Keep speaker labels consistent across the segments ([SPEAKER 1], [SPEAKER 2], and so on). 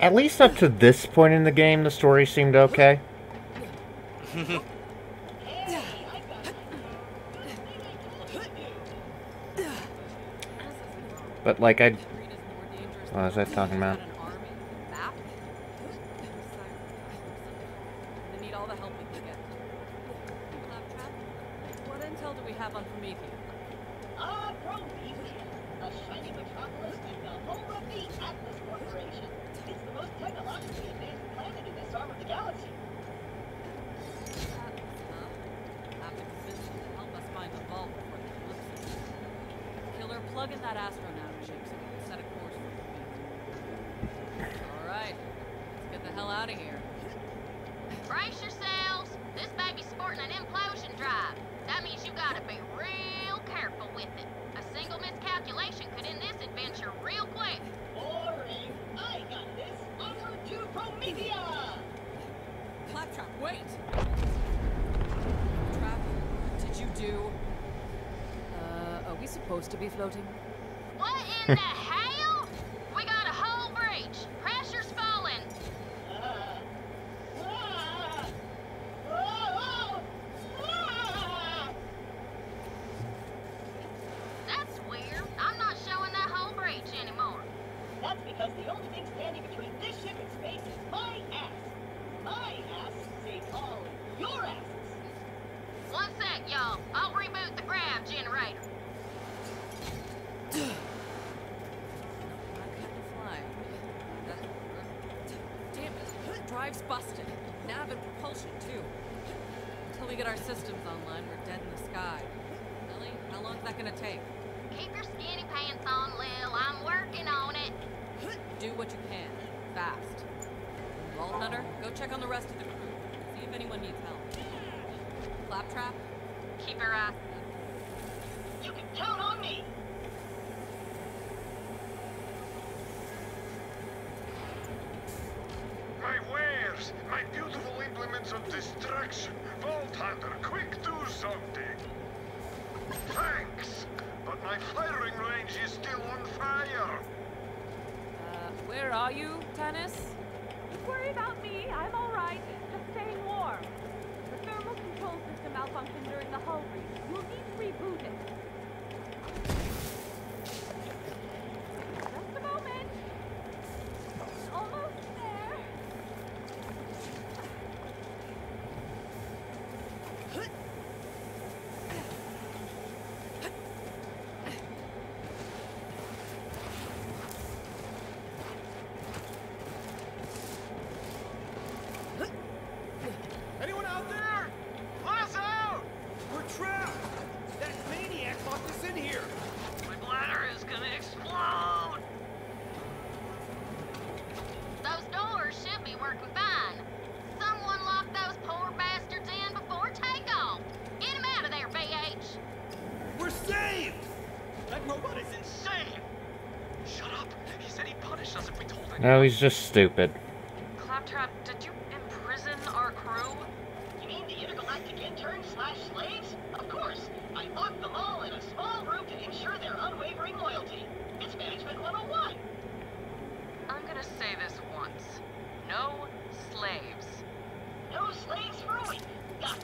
[SPEAKER 1] At least up to this point in the game, the story seemed okay. but like I, what was I talking about?
[SPEAKER 2] What intel do we have on Promethea?
[SPEAKER 3] Ah, Promethea, a shiny metropolis and the home of the Atlas Corporation. It's the most technologically advanced planet in this arm of the galaxy.
[SPEAKER 2] Atlas, huh? Have to convince them to help us find the vault before the eclipse. Killer, plug in that astronaut chip so we can set a course for Promethea. All right, let's get the hell out of here.
[SPEAKER 4] Brace yourselves. This baby's sporting an implosion drive. That means you gotta be real careful with it. A single miscalculation could end this adventure real quick.
[SPEAKER 3] Boring. I got this. Over to Promethea.
[SPEAKER 2] Claptrap, wait! Trap, what did you do? Uh, are we supposed to be floating?
[SPEAKER 4] What in the hell? We got a hull breach. Pressure's falling.
[SPEAKER 3] Ah. Ah. Ah. Ah.
[SPEAKER 4] That's weird. I'm not showing that hull breach anymore.
[SPEAKER 3] That's because the only thing standing between this ship and space is my ass. My ass saves all your asses.
[SPEAKER 4] One sec, y'all. I'll reboot the grav generator.
[SPEAKER 2] Not kind of flying. Uh, Damn it. Drive's busted. Nav and propulsion, too. Until we get our systems online, we're dead in the sky. Ellie, how long's that gonna take?
[SPEAKER 4] Keep your skinny pants on, Lil. I'm working on it.
[SPEAKER 2] Do what you can. Fast. Vault Hunter, go check on the rest of the crew. See if anyone needs help. Claptrap,
[SPEAKER 4] Keep your eye.
[SPEAKER 3] You can count on me.
[SPEAKER 5] My wares! My beautiful implements of destruction! Vault Hunter, quick do something! Thanks! But my firing range is still on fire!
[SPEAKER 2] uh, are you, Tannis?
[SPEAKER 6] Don't worry about me. I'm all right. Just staying warm. The thermal control system malfunctioned during the hull breach. You'll need to reboot it. Just a moment. Almost there.
[SPEAKER 5] Anyone out there? Let us out!
[SPEAKER 7] We're trapped! That maniac locked us in here!
[SPEAKER 5] My bladder is gonna explode!
[SPEAKER 4] Those doors should be working fine. Someone locked those poor bastards in before takeoff. Get them out of there, BH.
[SPEAKER 7] We're saved!
[SPEAKER 5] That robot is insane! Shut up! He said he'd punish us if we told him.
[SPEAKER 1] No, he's just stupid.
[SPEAKER 2] Claptrap, did you imprison our crew?
[SPEAKER 3] You mean the intergalactic interns slash slaves? Of course. I locked them all in a small room to ensure their unwavering loyalty. It's Management 101.
[SPEAKER 2] I'm gonna say this once. No slaves.
[SPEAKER 3] No slaves for a week. Got.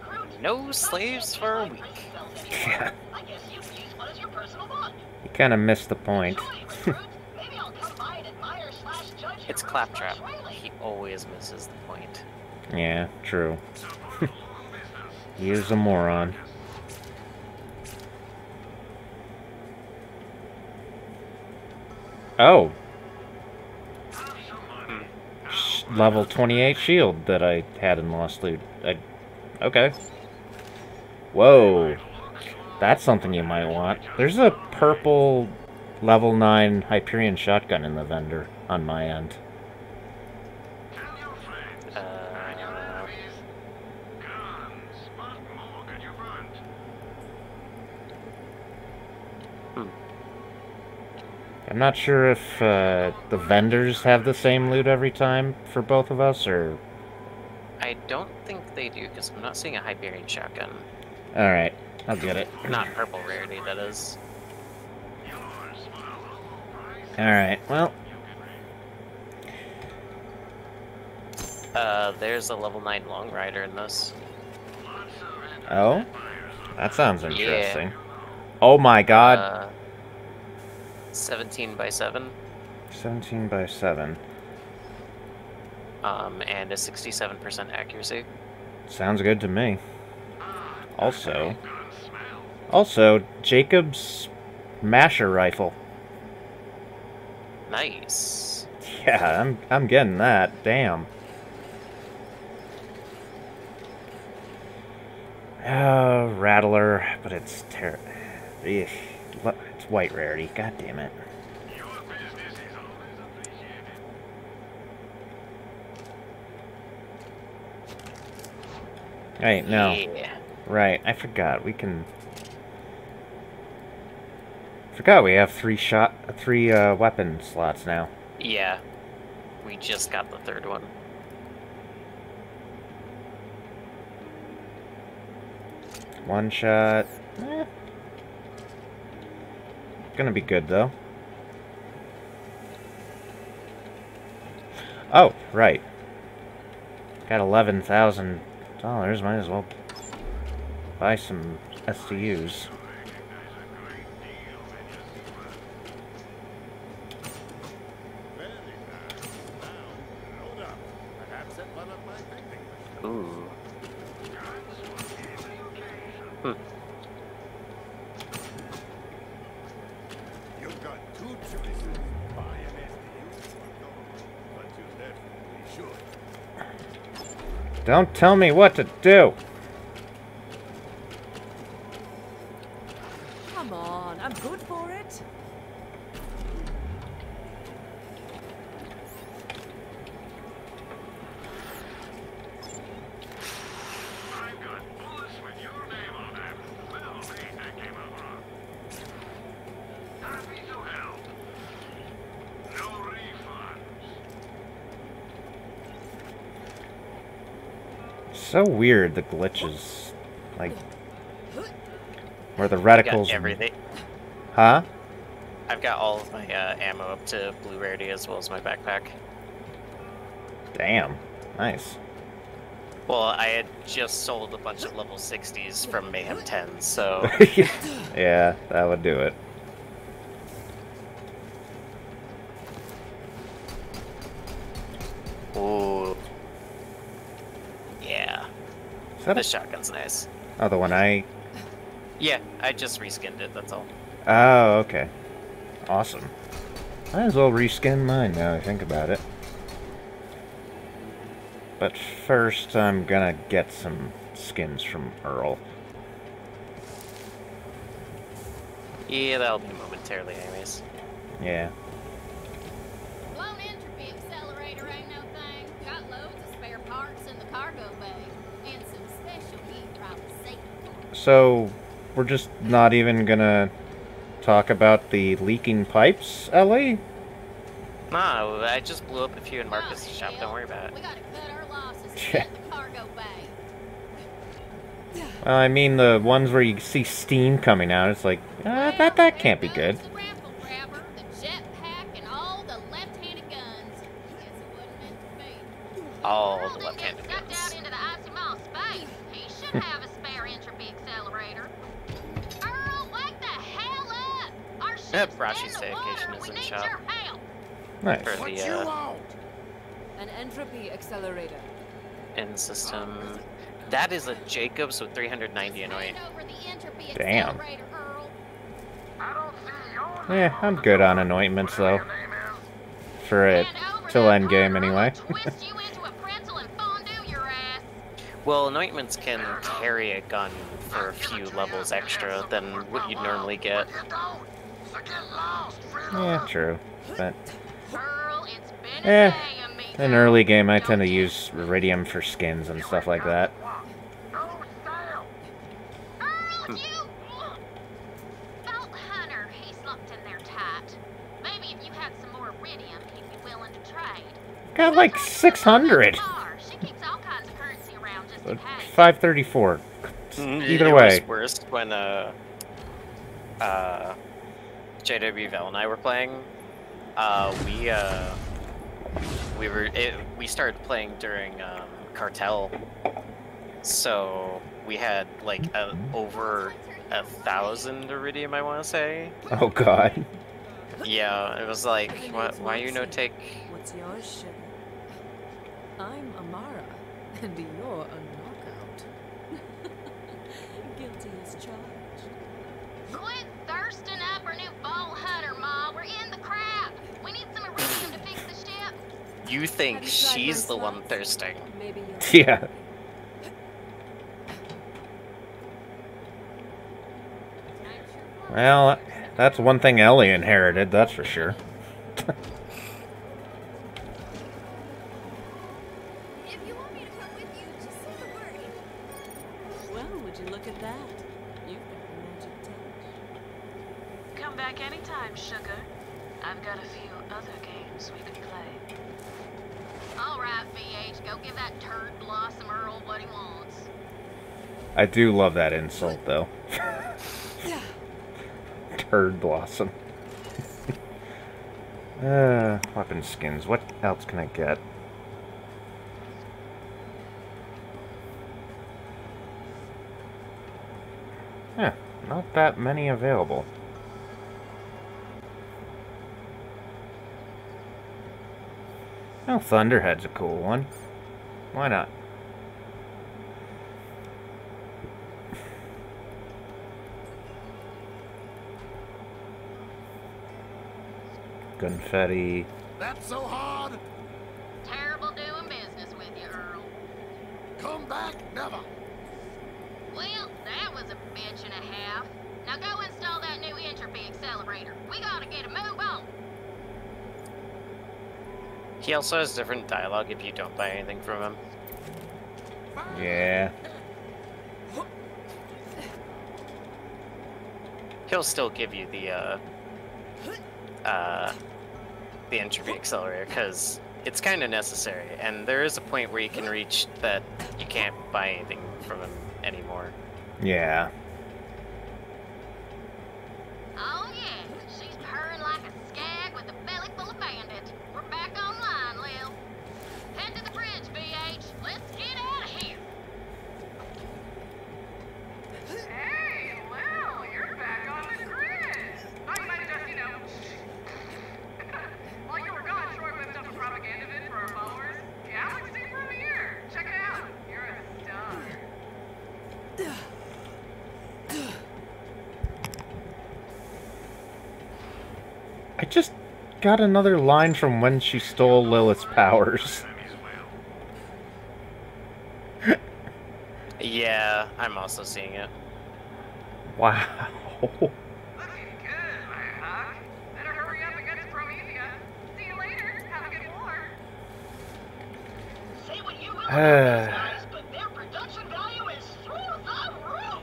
[SPEAKER 3] Recruit.
[SPEAKER 8] No slaves for a week.
[SPEAKER 3] prison cells anymore. I guess you could use one as your personal bond.
[SPEAKER 1] You kind of missed the point.
[SPEAKER 3] Enjoy, recruit. Maybe I'll come by and admire slash judge your
[SPEAKER 8] It's Claptrap. He always misses the point.
[SPEAKER 1] Yeah, true. he is a moron. Oh. Sh- Level 28 shield that I had in Lost Loot. I, okay. Whoa. That's something you might want. There's a purple level 9 Hyperion shotgun in the vendor on my end. I'm not sure if uh, the vendors have the same loot every time for both of us, or...
[SPEAKER 8] I don't think they do, because I'm not seeing a Hyperion shotgun.
[SPEAKER 1] Alright, I'll get it.
[SPEAKER 8] Not purple rarity, that is.
[SPEAKER 1] Alright, well...
[SPEAKER 8] Uh, there's a level 9 long rider in this.
[SPEAKER 1] Oh? That sounds interesting. Yeah. Oh my god.
[SPEAKER 8] Uh, 17 by 7,
[SPEAKER 1] 17 by 7.
[SPEAKER 8] um, and a 67% accuracy.
[SPEAKER 1] Sounds good to me. Also, also Jakobs masher rifle.
[SPEAKER 8] Nice.
[SPEAKER 1] Yeah, I'm I'm getting that. Damn. Oh, Rattler, but it's ter- Ugh, lo- It's white rarity. God damn it.
[SPEAKER 5] Your business is always appreciated.
[SPEAKER 1] Right, no.
[SPEAKER 8] Yeah.
[SPEAKER 1] Right, I forgot. We can. Forgot we have three shot, three uh, weapon slots now.
[SPEAKER 8] Yeah. We just got the third one.
[SPEAKER 1] One shot. Eh. Gonna be good though. Oh, right. Got eleven thousand dollars. Might as well buy some SDUs.
[SPEAKER 5] Very nice. Now, load up. Perhaps set one of my picnic
[SPEAKER 8] Ooh.
[SPEAKER 5] You've got two choices. Buy an SDU or no. But you definitely should.
[SPEAKER 1] Don't tell me what to do.
[SPEAKER 2] Come on, I'm good for it.
[SPEAKER 5] I've got bullets with your name on them. Well, wait, that came out wrong. Happy to help. No refunds.
[SPEAKER 1] So weird the glitches, like where the reticles.
[SPEAKER 8] everything.
[SPEAKER 1] Huh?
[SPEAKER 8] I've got all of my uh, ammo up to blue rarity as well as my backpack.
[SPEAKER 1] Damn. Nice.
[SPEAKER 8] Well, I had just sold a bunch of level 60s from Mayhem 10, so
[SPEAKER 1] yeah, that would do it.
[SPEAKER 8] ooh, yeah,
[SPEAKER 1] Is that
[SPEAKER 8] this
[SPEAKER 1] a,
[SPEAKER 8] shotgun's nice.
[SPEAKER 1] oh, the one I.
[SPEAKER 8] Yeah, I just reskinned it. That's all.
[SPEAKER 1] Oh, okay. Awesome. Might as well reskin mine now I think about it. But first, I'm gonna get some skins from Earl.
[SPEAKER 8] Yeah, that'll be momentarily, anyways.
[SPEAKER 1] Yeah.
[SPEAKER 4] Blown entropy accelerator ain't no thing. Got loads of spare parts in the cargo bay. And some special heat from safety.
[SPEAKER 1] So, we're just not even gonna talk about the leaking pipes, Ellie?
[SPEAKER 8] No, I just blew up a few in
[SPEAKER 4] No,
[SPEAKER 8] Marcus' shop. Don't worry about it.
[SPEAKER 4] We gotta cut our losses and
[SPEAKER 1] Yeah.
[SPEAKER 4] get the cargo bay.
[SPEAKER 1] Well, I mean the ones where you see steam coming out. It's like, uh, that that can't be good.
[SPEAKER 4] goes grabber, jetpack, all the left-handed guns. Guess it wasn't meant to be.
[SPEAKER 8] All the
[SPEAKER 4] Our ship's
[SPEAKER 8] Brashy's
[SPEAKER 4] in the
[SPEAKER 8] vacation is in
[SPEAKER 4] need
[SPEAKER 8] shop.
[SPEAKER 4] your.
[SPEAKER 1] Nice.
[SPEAKER 8] For the
[SPEAKER 7] you
[SPEAKER 8] uh.
[SPEAKER 2] An entropy accelerator.
[SPEAKER 8] end system. That is a Jakobs with 390 annoying.
[SPEAKER 4] Hand over the entropy
[SPEAKER 1] Damn.
[SPEAKER 5] I don't see your
[SPEAKER 1] Yeah, I'm good on anointments though.
[SPEAKER 5] Your name is?
[SPEAKER 1] For it till
[SPEAKER 4] that
[SPEAKER 1] endgame
[SPEAKER 4] part, or
[SPEAKER 1] anyway.
[SPEAKER 4] I'll twist you into a pretzel and fondue your ass.
[SPEAKER 8] Well, anointments can carry a gun for a few levels extra than what you'd normally get.
[SPEAKER 1] Yeah, true. But
[SPEAKER 4] Earl, it's
[SPEAKER 1] Eh,
[SPEAKER 4] a day, amigo.
[SPEAKER 1] in early game, I tend to use Eridium for skins and stuff like that.
[SPEAKER 5] No style.
[SPEAKER 4] Earl, you... Vault Hunter, he's locked in there tight. Maybe if you had some more Eridium, he'd be willing to trade.
[SPEAKER 1] Got like 600.
[SPEAKER 4] Car, She keeps all kinds of currency around just in case.
[SPEAKER 1] 534. Either
[SPEAKER 8] it
[SPEAKER 1] way.
[SPEAKER 8] was worst when uh, uh, JW Val and I were playing. Uh, we uh, we were it, we started playing during um, Cartel, so we had like a, over a thousand Eridium. I want to say.
[SPEAKER 1] Oh god.
[SPEAKER 8] Yeah, it was like, why, why you no take?
[SPEAKER 9] What's yours, sugar? I'm Amara, and you're a knockout. Guilty as charged.
[SPEAKER 4] Quit thirsting up our new ball hunter, Ma. We're in the crap. We need some Eridium to fix the ship.
[SPEAKER 8] You think
[SPEAKER 9] Have you tried
[SPEAKER 8] she's the one thirsting?
[SPEAKER 9] Maybe
[SPEAKER 1] Yeah. Well, that's one thing Ellie inherited, that's for sure.
[SPEAKER 4] If you want me to come with you, just say the word.
[SPEAKER 9] Well, would you look at that? You've got the magic touch.
[SPEAKER 10] Come back anytime, sugar. I've got a few other games we could play.
[SPEAKER 4] All right, VH, go give that turd blossom Earl what he wants.
[SPEAKER 1] I do love that insult, though. Turd blossom. uh, weapon skins. What else can I get? Yeah, not that many available. Oh, Thunderhead's a cool one. Why not? Gunfetti.
[SPEAKER 5] That's so hard.
[SPEAKER 4] Terrible doing business with you, Earl.
[SPEAKER 5] Come back, never.
[SPEAKER 4] Well, that was a bitch and a half. Now go install that new entropy accelerator. We gotta get a move on.
[SPEAKER 8] He also has different dialogue if you don't buy anything from him.
[SPEAKER 1] Yeah.
[SPEAKER 8] He'll still give you the uh, uh, the entropy accelerator because it's kind of necessary, and there is a point where you can reach that you can't buy anything from him anymore.
[SPEAKER 1] Yeah.
[SPEAKER 4] Oh yeah, she's purring like a skag with a belly full of bandits. We're back online, Lil. Head to the bridge, BH. Let's get out of here.
[SPEAKER 10] Hey, well, you're back on the grid. I might have just, you know, while you were gone, Troy whipped up a propaganda vid for our followers. Galaxy premiere. Check it out. You're a star.
[SPEAKER 1] I just got another line from when she stole Lilith's powers.
[SPEAKER 8] Yeah, I'm also seeing it.
[SPEAKER 1] Wow.
[SPEAKER 10] Looking good, my hawk. Better hurry up and get to Promethea. See you later. Have a good war.
[SPEAKER 3] Say what you will about these guys, but their production value is through the roof.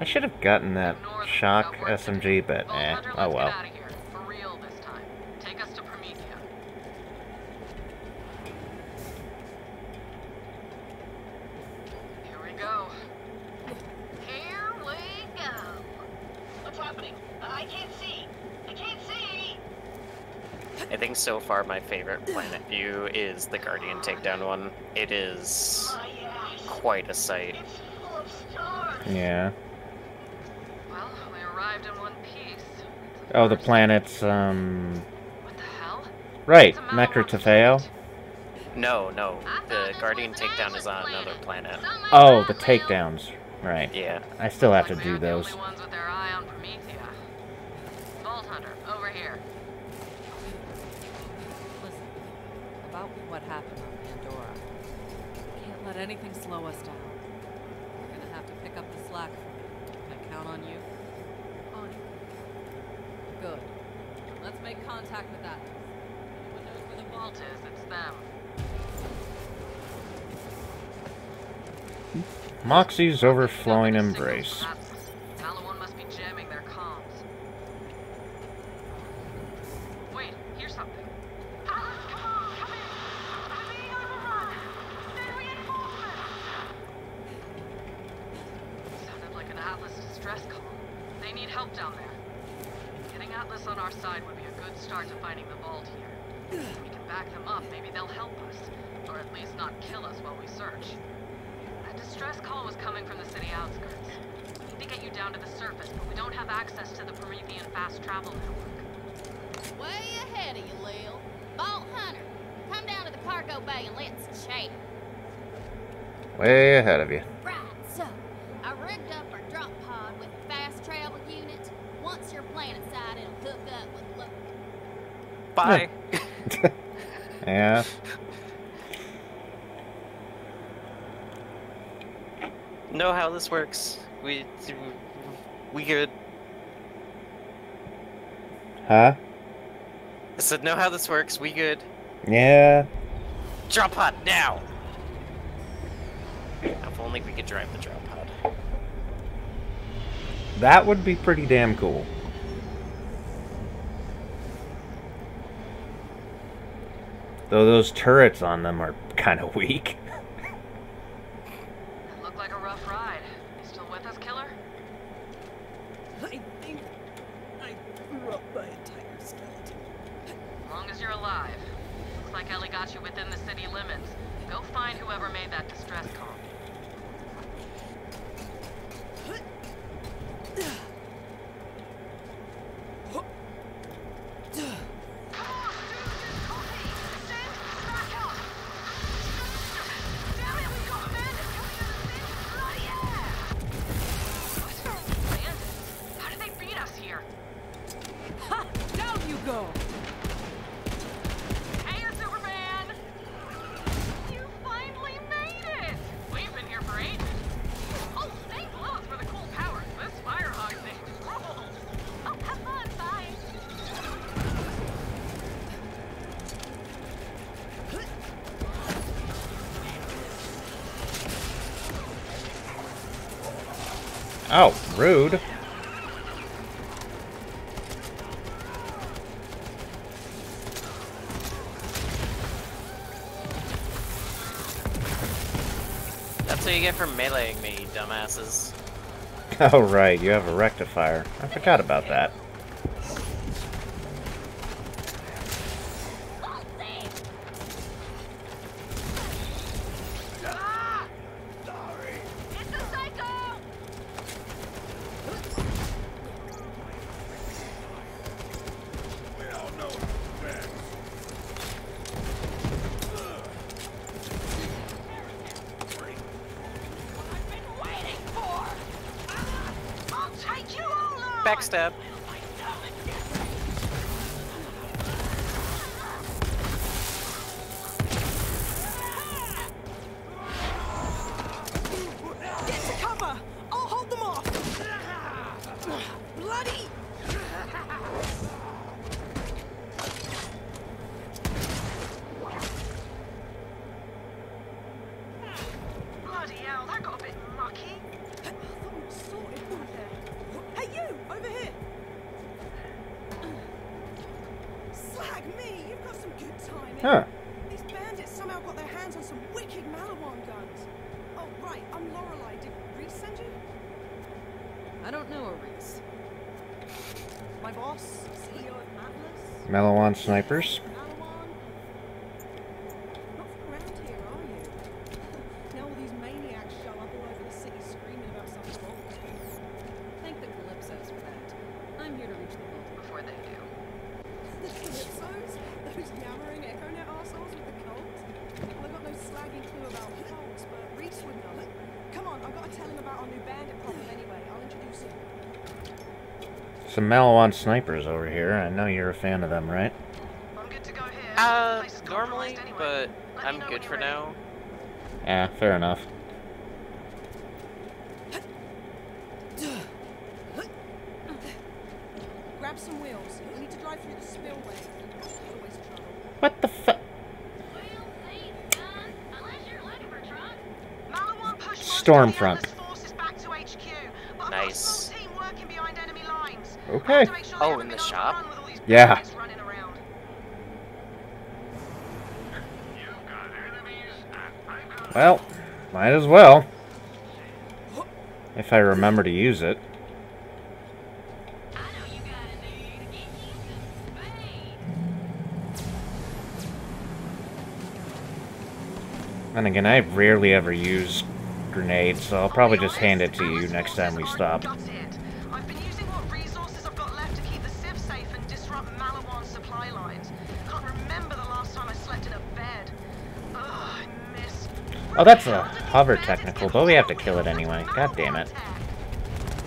[SPEAKER 1] I should have gotten that shock
[SPEAKER 2] Got work to do.
[SPEAKER 1] SMG, but eh, oh well.
[SPEAKER 2] Get out of here. For real this time. Take us to Promethea. Here we go.
[SPEAKER 4] Here we go.
[SPEAKER 3] What's happening? I can't see. I can't see.
[SPEAKER 8] I think so far my favorite planet view is the Guardian takedown one. It is quite a sight.
[SPEAKER 3] It's full of stars.
[SPEAKER 1] Yeah.
[SPEAKER 2] Well, we arrived in one piece. It's
[SPEAKER 1] Oh, the planet's, um...
[SPEAKER 2] What the hell?
[SPEAKER 1] Right,
[SPEAKER 2] It's a Malrock
[SPEAKER 1] Nekrotafeyo.
[SPEAKER 2] planet.
[SPEAKER 8] No, no, the Guardian takedown is on another
[SPEAKER 4] planet.
[SPEAKER 8] planet.
[SPEAKER 1] Oh, the takedowns. Right.
[SPEAKER 8] Yeah.
[SPEAKER 1] I still have to do those.
[SPEAKER 2] The only ones with their eye on Promethea. Vault Hunter, over here.
[SPEAKER 6] Listen, about what happened on Pandora. We can't let anything slow us down. We're gonna have to pick up the slack from you. Can I count on you? On you. Good. Let's make contact with that.
[SPEAKER 2] Anyone knows where the vault is, it's them.
[SPEAKER 1] Moxxi's overflowing embrace.
[SPEAKER 2] that- Maliwan must be jamming their comms. Wait, here's something. Sounded like an Atlas distress call. They need help down there. Getting Atlas on our side would be a good start to finding the vault here. We can back back them up, maybe they'll help us. Or at least not kill us while we search. That distress call was coming from the city outskirts. We need to get you down to the surface, but we don't have access to the Promethean fast travel network.
[SPEAKER 4] Way ahead of you, Lil. Vault Hunter, come down to the cargo bay and let's chat.
[SPEAKER 1] Way ahead of you.
[SPEAKER 4] Right, so I rigged up our drop pod with a fast travel unit. Once you're planet side, it'll hook up with lo-
[SPEAKER 8] Bye.
[SPEAKER 1] Yeah.
[SPEAKER 8] know how this works. We we good.
[SPEAKER 1] Huh?
[SPEAKER 8] I said know how this works. We good.
[SPEAKER 1] Yeah.
[SPEAKER 8] Drop pod now. If only we could drive the drop pod.
[SPEAKER 1] That would be pretty damn cool. Though those turrets on them are kind of weak.
[SPEAKER 2] It looked like a rough ride. You still with us, killer?
[SPEAKER 9] I think I grew up by a tiger skeleton.
[SPEAKER 2] As long as you're alive. Looks like Ellie got you within the city limits. Go find whoever made that distress Oh,
[SPEAKER 1] rude.
[SPEAKER 8] That's what you get for meleeing me, dumbasses.
[SPEAKER 1] Oh, right, you have a rectifier. I forgot about that.
[SPEAKER 9] Bloody
[SPEAKER 10] hell, that got a bit mucky.
[SPEAKER 9] I thought we were sorted through there. Hey, you! Over here! Slag me! You've got some good timing.
[SPEAKER 1] Huh.
[SPEAKER 9] These bandits somehow got their hands on some wicked Maliwan guns. Oh, right, I'm Lorelei. Did Rhys send you?
[SPEAKER 6] I don't know a Rhys.
[SPEAKER 9] My boss, CEO of Atlas?
[SPEAKER 1] Maliwan snipers.
[SPEAKER 9] Maliwan? Not from around here, are you? now all these maniacs show up all over the city screaming about some vault.
[SPEAKER 6] Thank the Calypsos for that. I'm here to reach the vault.
[SPEAKER 2] Before they do.
[SPEAKER 9] The Calypsos? Those yammering EchoNet arseholes with the cult? Well, I've got no slaggy clue about cults, but Rhys would know. Come on, I've got to tell him about our new bandit problem anyway. I'll introduce him.
[SPEAKER 1] Some Maliwan snipers over here. I know you're a fan of them, right?
[SPEAKER 10] I'm good to go.
[SPEAKER 8] Uh, normally, but I'm good for now.
[SPEAKER 1] Yeah, fair enough.
[SPEAKER 9] Grab some wheels. We need to drive through the spillway.
[SPEAKER 1] What the fu-
[SPEAKER 4] Well, thanks, son. Unless you're looking for truck.
[SPEAKER 10] Maliwan pushed most
[SPEAKER 1] Stormfront.
[SPEAKER 10] of the Atlas forces back to HQ, but I've got a
[SPEAKER 8] Nice.
[SPEAKER 10] small team working behind enemy lines. I
[SPEAKER 1] Okay.
[SPEAKER 10] have to make sure they
[SPEAKER 8] Oh, in the shop?
[SPEAKER 10] overrun with all these
[SPEAKER 1] Yeah.
[SPEAKER 10] bandits running around.
[SPEAKER 1] Well, might as well. If I remember to use it.
[SPEAKER 4] I know you gotta do to get you some space.
[SPEAKER 1] And again, I rarely ever use grenades, so I'll probably just hand it to you next time we stop.
[SPEAKER 9] Supply lines. Can't remember the last time I slept in a bed. Ugh, I miss.
[SPEAKER 1] Oh, that's a hover technical, but we have to kill it anyway. God damn it.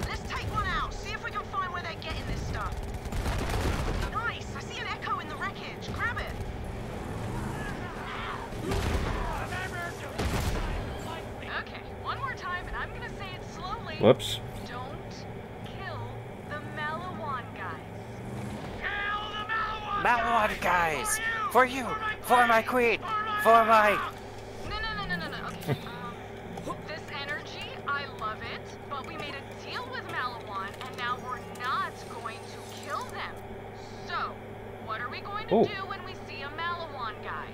[SPEAKER 9] Let's take one out. See if we can find where they're getting this stuff. Nice. I see an echo in the wreckage. Grab it.
[SPEAKER 10] Okay, one more time, and I'm gonna say it slowly.
[SPEAKER 1] Whoops.
[SPEAKER 10] Don't kill the Maliwan guys.
[SPEAKER 8] Maliwan guys! For you! For my queen! For my...
[SPEAKER 10] No, no, no, no, no, no. Okay. um, this energy, I love it, but we made a deal with Maliwan, and now we're not going to kill them. So, what are we going to
[SPEAKER 1] Ooh.
[SPEAKER 10] do when we see a Maliwan guy?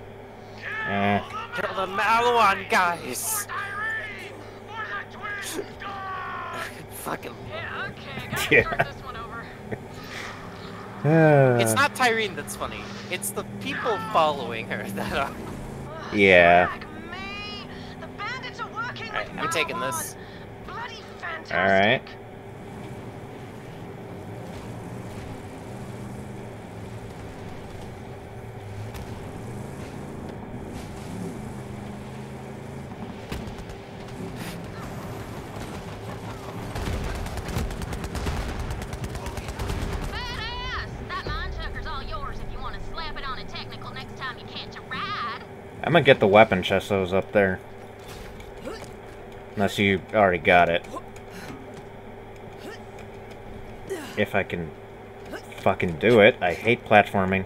[SPEAKER 1] Eh.
[SPEAKER 8] Kill the Maliwan guys! Fucking...
[SPEAKER 10] Yeah, okay, gotta
[SPEAKER 1] Yeah.
[SPEAKER 10] start this one over.
[SPEAKER 8] It's not Tyreen that's funny. It's the people following her that are...
[SPEAKER 1] Yeah.
[SPEAKER 9] The bandits are working
[SPEAKER 8] Alright, I'm taking this.
[SPEAKER 9] Bloody fantastic.
[SPEAKER 1] Alright.
[SPEAKER 4] Badass! That mine chucker's all yours if you want to slap it on a technical next time you catch a ride.
[SPEAKER 1] I'm gonna get the weapon chest that was up there. Unless you already got it. If I can fucking do it. I hate platforming.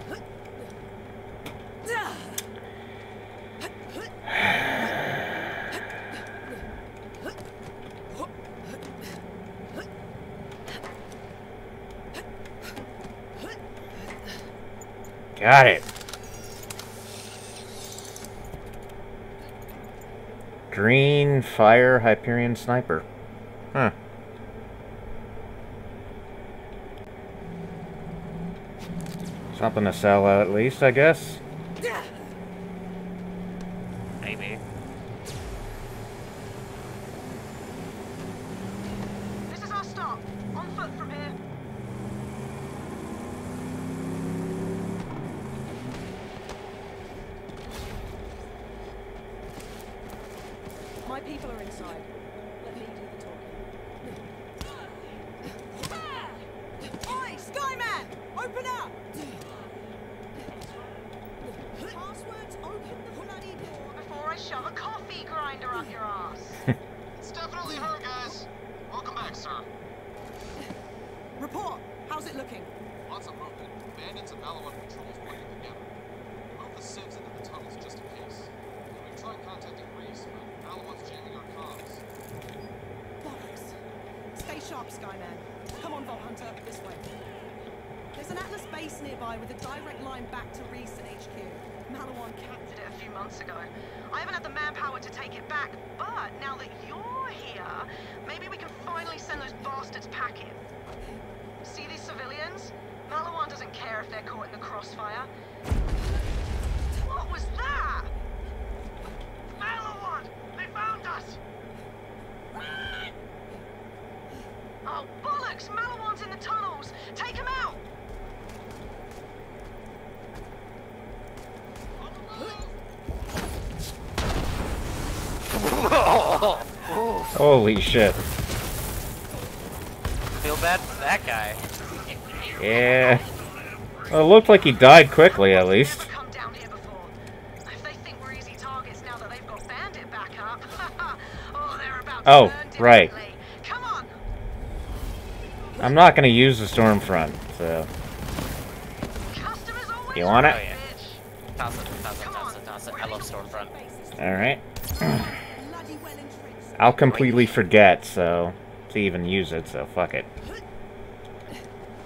[SPEAKER 1] Got it. Green Fire Hyperion Sniper. Huh. Something to sell at least, I guess.
[SPEAKER 8] Maybe.
[SPEAKER 9] This is our stop. On foot from here.
[SPEAKER 11] My people are inside. Let me do the talking. Oi, Skyman! Open up! Passwords, open the bloody door.
[SPEAKER 9] Before I shove a coffee grinder up your ass.
[SPEAKER 5] It's guys. Welcome back, sir.
[SPEAKER 11] Report. How's it looking?
[SPEAKER 5] Lots of movement. Bandits and Maliwan patrols working together. Move the civs into the tunnels just in case. We've tried contacting Rhys, but Maliwan's jamming our comms.
[SPEAKER 11] Bollocks. Stay sharp, Skyman. Come on, Vault Hunter, this way. There's an Atlas base nearby with a direct line back to Rhys and HQ. Maliwan captured
[SPEAKER 9] it a few months ago. I haven't had the manpower to take it back, but now that you're here, maybe we can finally send those bastards packing. See these civilians? Maliwan doesn't care if they're caught in the crossfire. What was that? Maliwan! They found us! Oh, bollocks! Maliwan's in the tunnels! Take him out!
[SPEAKER 1] Holy shit.
[SPEAKER 8] Feel bad for that guy.
[SPEAKER 1] Yeah. Well, it looked like he died quickly, at least.
[SPEAKER 9] Come down here before. If they think we're easy targets now that they've got Bandit back up, oh, they're about to
[SPEAKER 1] Oh,
[SPEAKER 9] learn
[SPEAKER 1] right.
[SPEAKER 9] differently. Come on,
[SPEAKER 1] I'm not gonna use the Stormfront, so... You want it?
[SPEAKER 8] Oh yeah. Toss it, toss it, toss it, toss it. I love Stormfront.
[SPEAKER 1] Alright.
[SPEAKER 11] bloody well entrenched.
[SPEAKER 1] I'll completely forget, so... To even use it, so fuck it.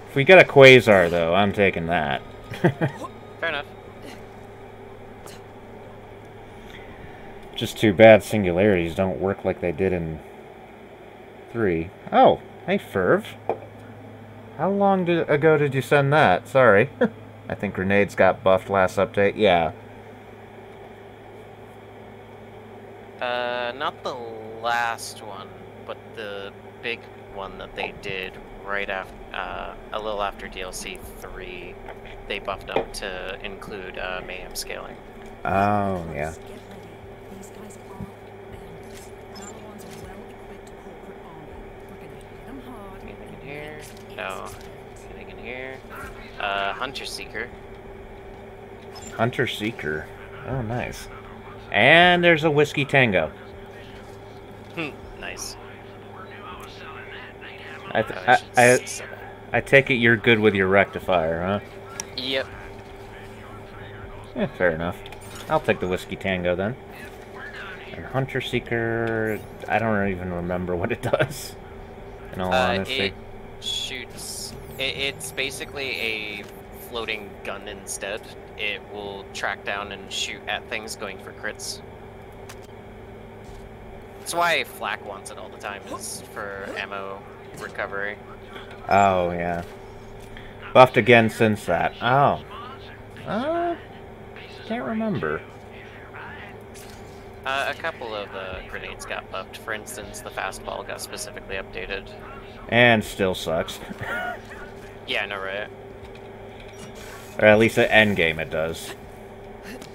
[SPEAKER 1] If we get a Quasar, though, I'm taking that.
[SPEAKER 8] Fair enough.
[SPEAKER 1] Just too bad singularities don't work like they did in... 3. Oh, hey, Ferv. How long did, ago did you send that? Sorry. I think grenades got buffed last update. Yeah.
[SPEAKER 8] Uh, not the last one, but the big one that they did right after, uh, a little after DLC 3. They buffed up to include uh, mayhem scaling.
[SPEAKER 1] Oh, yeah.
[SPEAKER 9] Get ready. These guys aren't bandits. Maliwan's a well-equipped corporate army. We're gonna hit them hard.
[SPEAKER 8] Anything in here? No. Anything in here? Uh, Hunter Seeker.
[SPEAKER 1] Hunter Seeker. Oh, nice. And there's a Whiskey Tango.
[SPEAKER 8] Hmm, nice.
[SPEAKER 1] I,
[SPEAKER 8] I
[SPEAKER 1] I,
[SPEAKER 8] should
[SPEAKER 1] I,
[SPEAKER 8] s-
[SPEAKER 1] I take it you're good with your rectifier, huh?
[SPEAKER 8] Yep.
[SPEAKER 1] Yeah, fair enough. I'll take the Whiskey Tango then. And Hunter Seeker, I don't even remember what it does. In all
[SPEAKER 8] Uh,
[SPEAKER 1] honesty.
[SPEAKER 8] it shoots. It, it's basically a floating gun instead. It will track down and shoot at things going for crits. That's why FL4K wants it all the time, is for ammo recovery.
[SPEAKER 1] Oh, yeah. Buffed again since that. Oh. Uh, can't remember.
[SPEAKER 8] Uh, a couple of uh, grenades got buffed. For instance, the fastball got specifically updated.
[SPEAKER 1] And still sucks.
[SPEAKER 8] Yeah, no, right?
[SPEAKER 1] Or at least at endgame it does.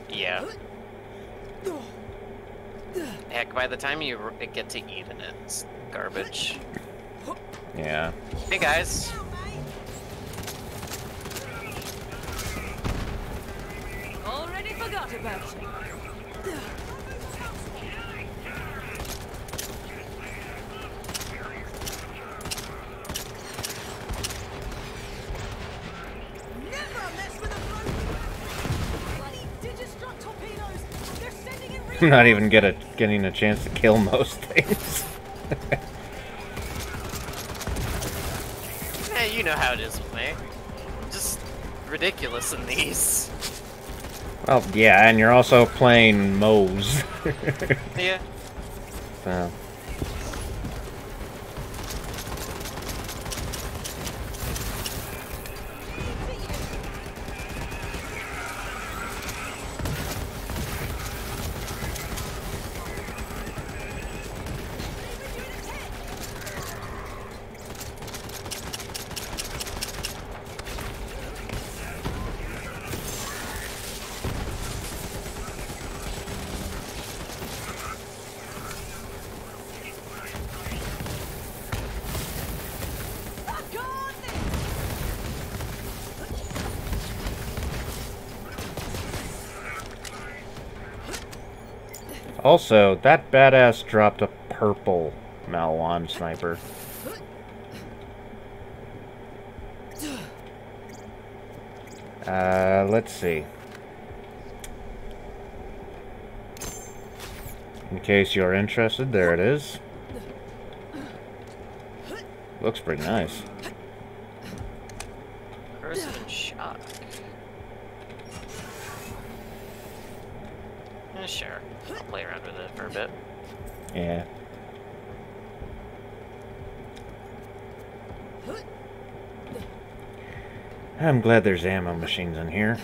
[SPEAKER 8] Yeah. Heck, by the time you get to eating it, it's garbage.
[SPEAKER 1] Yeah.
[SPEAKER 8] Hey guys.
[SPEAKER 2] Already forgot about you.
[SPEAKER 1] I'm not even get a, getting a chance to kill most things.
[SPEAKER 8] Hey, you know how it is with me. Just ridiculous in these.
[SPEAKER 1] well, yeah, and you're also playing Moze.
[SPEAKER 8] Yeah.
[SPEAKER 1] so. Also, that badass dropped a purple Maliwan sniper. Uh, let's see. In case you're interested, there it is. Looks pretty nice.
[SPEAKER 8] Corrosive shock. Eh, sure. I'll play around with it for a bit.
[SPEAKER 1] Yeah. I'm glad there's ammo machines in here.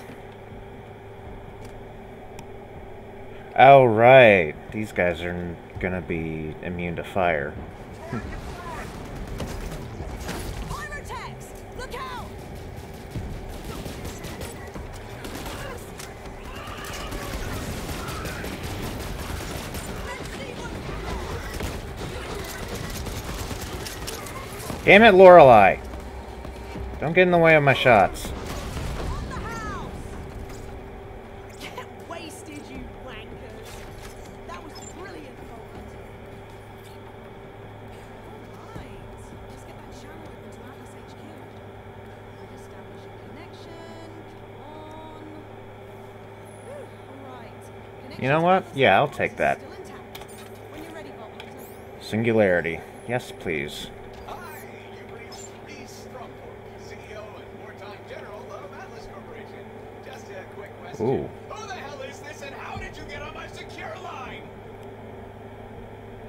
[SPEAKER 1] Alright. These guys are gonna be immune to fire. Damn it, Lorelei! Don't get in the way of my shots.
[SPEAKER 9] On the house! Get wasted, you wankers! That was brilliant, Poland. Alright, let's get that channel open to Atlas HQ. Establish a connection. Come on. Whew, Alright.
[SPEAKER 1] You know what? Yeah, I'll take that.
[SPEAKER 9] Still intact. When you're ready, Bob.
[SPEAKER 1] Singularity. Yes, please.
[SPEAKER 5] Hi, you've reached Lee Strongfork, CEO and wartime general of Atlas Corporation. Just a quick question.
[SPEAKER 1] Ooh.
[SPEAKER 5] Who the hell is this and how did you get on my secure line?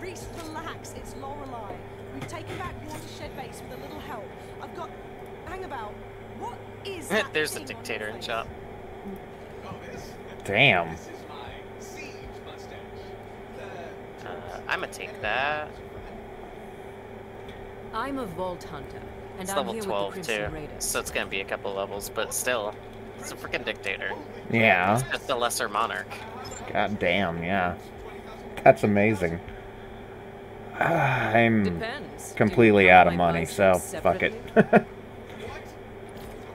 [SPEAKER 9] Rhys, relax. It's Lorelei. We've taken back Watershed Base with a little help. I've got. Hang about. What is that
[SPEAKER 8] There's the
[SPEAKER 9] thing on your
[SPEAKER 8] dictator in
[SPEAKER 9] face?
[SPEAKER 8] shop.
[SPEAKER 5] Oh, this?
[SPEAKER 1] Damn.
[SPEAKER 5] This is my siege mustache. The
[SPEAKER 8] I'ma take that.
[SPEAKER 6] I'm a Vault Hunter, and
[SPEAKER 8] It's
[SPEAKER 6] I'm
[SPEAKER 8] level 12 too,
[SPEAKER 6] Raiders.
[SPEAKER 8] so it's gonna be a couple levels, but still, it's a freaking dictator.
[SPEAKER 1] Yeah.
[SPEAKER 8] Just a lesser monarch.
[SPEAKER 1] God damn, yeah. That's amazing. Ah, I'm
[SPEAKER 6] Depends.
[SPEAKER 1] Completely out of money, so
[SPEAKER 6] biceps
[SPEAKER 1] fuck it.
[SPEAKER 6] separately?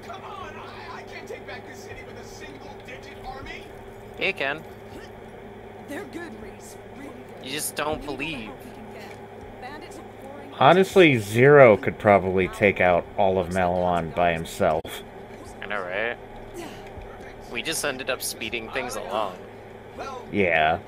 [SPEAKER 7] Come on! I, I can't take back this city with a single-digit army.
[SPEAKER 8] You can.
[SPEAKER 9] They're good, Rhys. Really good.
[SPEAKER 8] You just don't
[SPEAKER 9] We need all the
[SPEAKER 8] believe.
[SPEAKER 9] help we can get. Bandits are pouring into
[SPEAKER 1] Honestly, Zero could probably take out all of Maliwan by himself.
[SPEAKER 8] I know, right? We just ended up speeding things along.
[SPEAKER 1] Yeah.